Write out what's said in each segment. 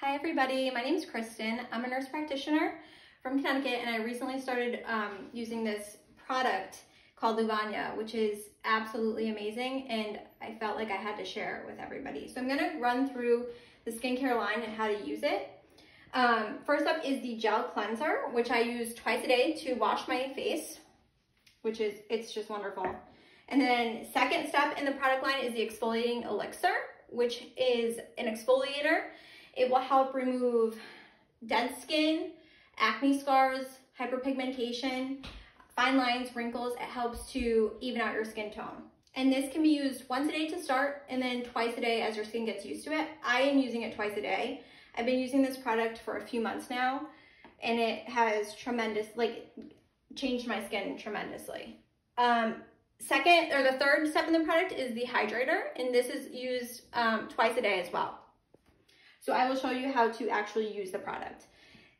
Hi everybody, my name is Kristin. I'm a nurse practitioner from Connecticut and I recently started um, using this product called Luvanya, which is absolutely amazing and I felt like I had to share it with everybody. So I'm gonna run through the skincare line and how to use it. Um, first up is the gel cleanser, which I use twice a day to wash my face, which is, it's just wonderful. And then second step in the product line is the exfoliating elixir, which is an exfoliator it will help remove dead skin, acne scars, hyperpigmentation, fine lines, wrinkles. It helps to even out your skin tone. And this can be used once a day to start and then twice a day as your skin gets used to it. I am using it twice a day. I've been using this product for a few months now and it has tremendous, like changed my skin tremendously. Um, second, or the third step in the product is the hydrator and this is used um, twice a day as well. So I will show you how to actually use the product.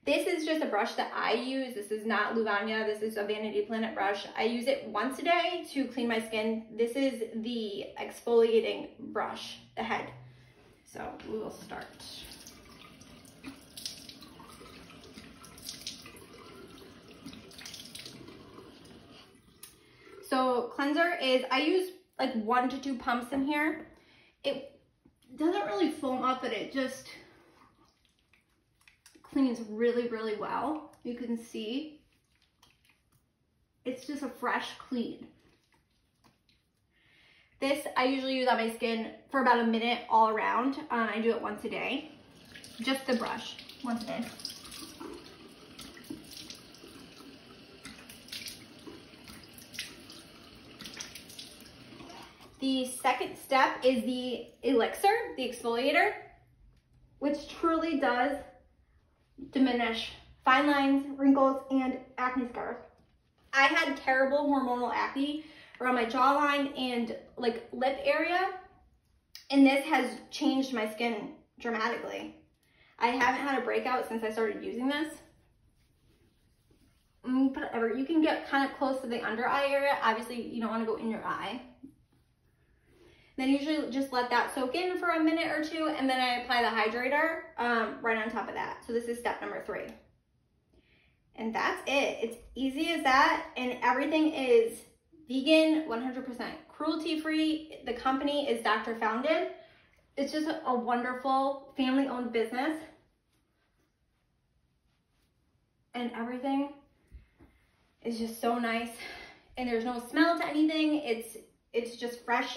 This is just a brush that I use. This is not Luvanya. This is a Vanity Planet brush. I use it once a day to clean my skin. This is the exfoliating brush, the head. So we will start. So cleanser is, I use like one to two pumps in here. It doesn't really foam up, but it just cleans really, really well. You can see it's just a fresh clean. This I usually use on my skin for about a minute all around. Um, I do it once a day. Just the brush, once a day. The second step is the elixir, the exfoliator, which truly does diminish fine lines, wrinkles, and acne scars. I had terrible hormonal acne around my jawline and like lip area, and this has changed my skin dramatically. I haven't had a breakout since I started using this. Mm, whatever, you can get kind of close to the under eye area. Obviously, you don't want to go in your eye. Then usually just let that soak in for a minute or two and then I apply the hydrator um, right on top of that. So this is step number three. And that's it. It's easy as that and everything is vegan, 100% cruelty-free. The company is doctor founded. It's just a wonderful family-owned business. And everything is just so nice. And there's no smell to anything. It's it's just fresh